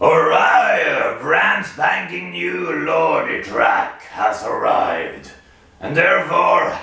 Arrive! a brand spanking new Lordy track has arrived. And therefore,